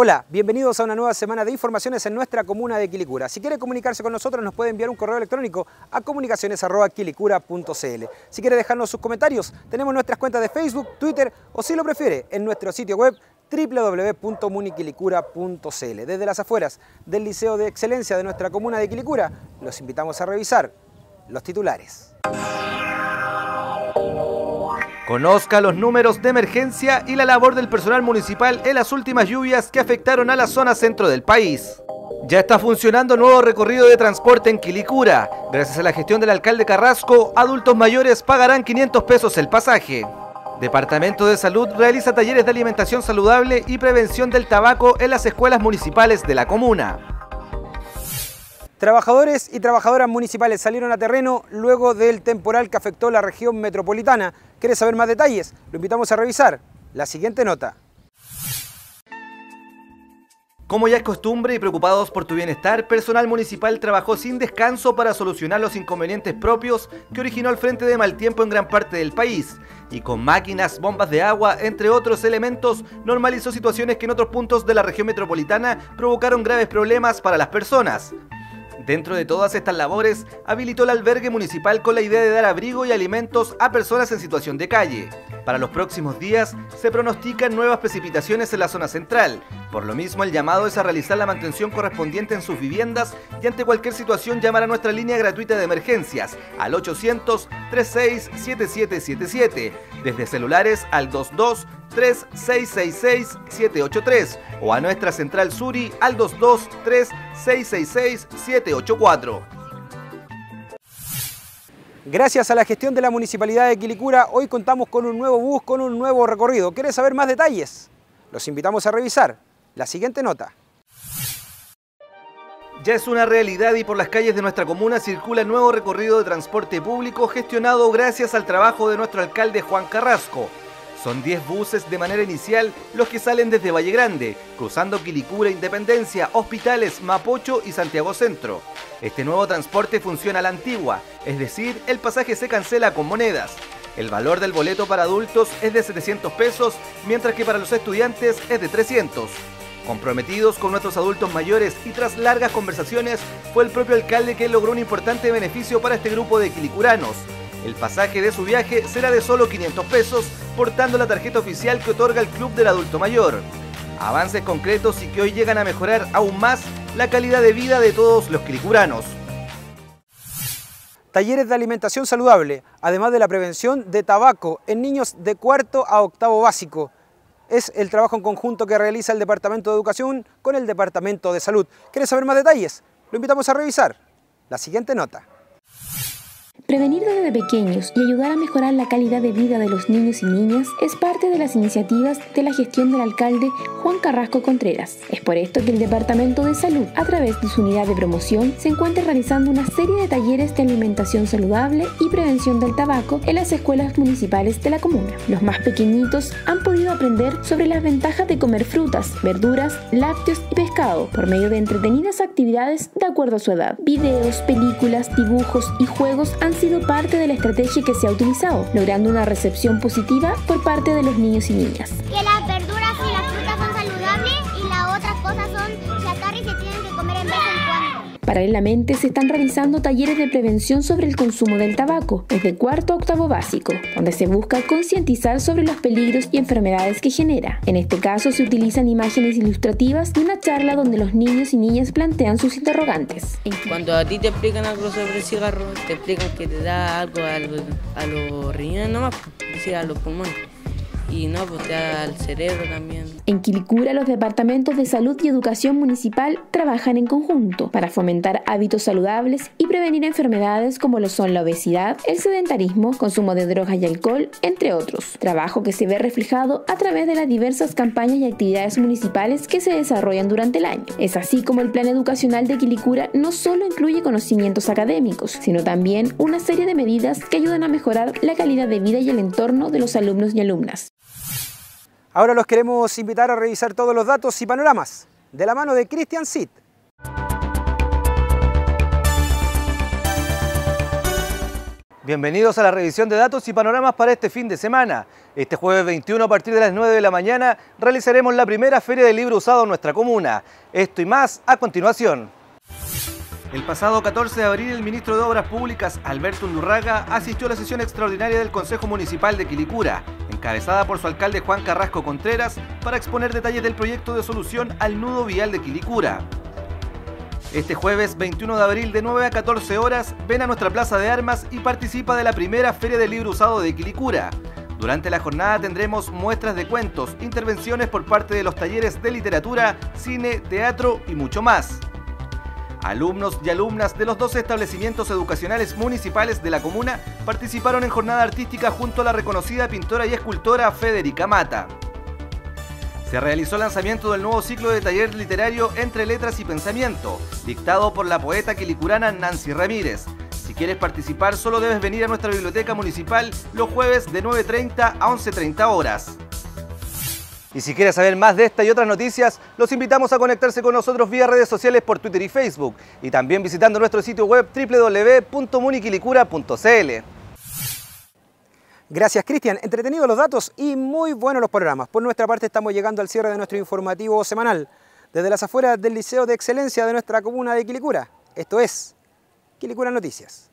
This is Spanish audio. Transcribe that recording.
Hola, bienvenidos a una nueva semana de informaciones en nuestra comuna de Quilicura. Si quiere comunicarse con nosotros nos puede enviar un correo electrónico a comunicaciones.quilicura.cl. Si quiere dejarnos sus comentarios, tenemos nuestras cuentas de Facebook, Twitter o si lo prefiere, en nuestro sitio web www.muniquilicura.cl. Desde las afueras del Liceo de Excelencia de nuestra comuna de Quilicura, los invitamos a revisar los titulares. Conozca los números de emergencia y la labor del personal municipal en las últimas lluvias que afectaron a la zona centro del país. Ya está funcionando nuevo recorrido de transporte en Quilicura. Gracias a la gestión del alcalde Carrasco, adultos mayores pagarán 500 pesos el pasaje. Departamento de Salud realiza talleres de alimentación saludable y prevención del tabaco en las escuelas municipales de la comuna. Trabajadores y trabajadoras municipales salieron a terreno luego del temporal que afectó la región metropolitana. ¿Quieres saber más detalles? Lo invitamos a revisar la siguiente nota. Como ya es costumbre y preocupados por tu bienestar, personal municipal trabajó sin descanso para solucionar los inconvenientes propios que originó el frente de mal tiempo en gran parte del país. Y con máquinas, bombas de agua, entre otros elementos, normalizó situaciones que en otros puntos de la región metropolitana provocaron graves problemas para las personas. Dentro de todas estas labores, habilitó el albergue municipal con la idea de dar abrigo y alimentos a personas en situación de calle. Para los próximos días se pronostican nuevas precipitaciones en la zona central. Por lo mismo, el llamado es a realizar la mantención correspondiente en sus viviendas y ante cualquier situación llamar a nuestra línea gratuita de emergencias al 800 367777 desde celulares al 22 3666-783 o a nuestra central Suri al 223-666-784. Gracias a la gestión de la Municipalidad de Quilicura, hoy contamos con un nuevo bus, con un nuevo recorrido. ¿Quieres saber más detalles? Los invitamos a revisar la siguiente nota. Ya es una realidad y por las calles de nuestra comuna circula el nuevo recorrido de transporte público gestionado gracias al trabajo de nuestro alcalde Juan Carrasco. Son 10 buses de manera inicial los que salen desde Valle Grande, cruzando Quilicura, Independencia, Hospitales, Mapocho y Santiago Centro. Este nuevo transporte funciona a la antigua, es decir, el pasaje se cancela con monedas. El valor del boleto para adultos es de 700 pesos, mientras que para los estudiantes es de 300. Comprometidos con nuestros adultos mayores y tras largas conversaciones, fue el propio alcalde quien logró un importante beneficio para este grupo de quilicuranos. El pasaje de su viaje será de solo 500 pesos, portando la tarjeta oficial que otorga el Club del Adulto Mayor. Avances concretos y que hoy llegan a mejorar aún más la calidad de vida de todos los cricuranos. Talleres de alimentación saludable, además de la prevención de tabaco en niños de cuarto a octavo básico. Es el trabajo en conjunto que realiza el Departamento de Educación con el Departamento de Salud. ¿Quieres saber más detalles? Lo invitamos a revisar la siguiente nota. Prevenir desde pequeños y ayudar a mejorar la calidad de vida de los niños y niñas es parte de las iniciativas de la gestión del alcalde Juan Carrasco Contreras. Es por esto que el Departamento de Salud, a través de su unidad de promoción, se encuentra realizando una serie de talleres de alimentación saludable y prevención del tabaco en las escuelas municipales de la comuna. Los más pequeñitos han podido aprender sobre las ventajas de comer frutas, verduras, lácteos y pescado por medio de entretenidas actividades de acuerdo a su edad. Videos, películas, dibujos y juegos han sido parte de la estrategia que se ha utilizado, logrando una recepción positiva por parte de los niños y niñas. Paralelamente se están realizando talleres de prevención sobre el consumo del tabaco, desde cuarto a octavo básico, donde se busca concientizar sobre los peligros y enfermedades que genera. En este caso se utilizan imágenes ilustrativas y una charla donde los niños y niñas plantean sus interrogantes. Cuando a ti te explican algo sobre el cigarro, te explican que te da algo a los, a riñones decir, a los pulmones. Y no, pues te cerebro también. En Quilicura, los departamentos de salud y educación municipal trabajan en conjunto para fomentar hábitos saludables y prevenir enfermedades como lo son la obesidad, el sedentarismo, consumo de drogas y alcohol, entre otros. Trabajo que se ve reflejado a través de las diversas campañas y actividades municipales que se desarrollan durante el año. Es así como el plan educacional de Quilicura no solo incluye conocimientos académicos, sino también una serie de medidas que ayudan a mejorar la calidad de vida y el entorno de los alumnos y alumnas. Ahora los queremos invitar a revisar todos los datos y panoramas de la mano de Christian Sitt. Bienvenidos a la revisión de datos y panoramas para este fin de semana. Este jueves 21 a partir de las 9 de la mañana realizaremos la primera feria de libro usado en nuestra comuna. Esto y más a continuación. El pasado 14 de abril el ministro de Obras Públicas, Alberto Undurraga, asistió a la sesión extraordinaria del Consejo Municipal de Quilicura, encabezada por su alcalde Juan Carrasco Contreras, para exponer detalles del proyecto de solución al nudo vial de Quilicura. Este jueves 21 de abril de 9 a 14 horas ven a nuestra plaza de armas y participa de la primera Feria del Libro Usado de Quilicura. Durante la jornada tendremos muestras de cuentos, intervenciones por parte de los talleres de literatura, cine, teatro y mucho más. Alumnos y alumnas de los dos establecimientos educacionales municipales de la comuna participaron en jornada artística junto a la reconocida pintora y escultora Federica Mata se realizó el lanzamiento del nuevo ciclo de taller literario Entre Letras y Pensamiento, dictado por la poeta quilicurana Nancy Ramírez. Si quieres participar, solo debes venir a nuestra biblioteca municipal los jueves de 9.30 a 11.30 horas. Y si quieres saber más de esta y otras noticias, los invitamos a conectarse con nosotros vía redes sociales por Twitter y Facebook, y también visitando nuestro sitio web www.muniquilicura.cl. Gracias, Cristian. Entretenidos los datos y muy buenos los programas. Por nuestra parte, estamos llegando al cierre de nuestro informativo semanal desde las afueras del Liceo de Excelencia de nuestra comuna de Quilicura. Esto es Quilicura Noticias.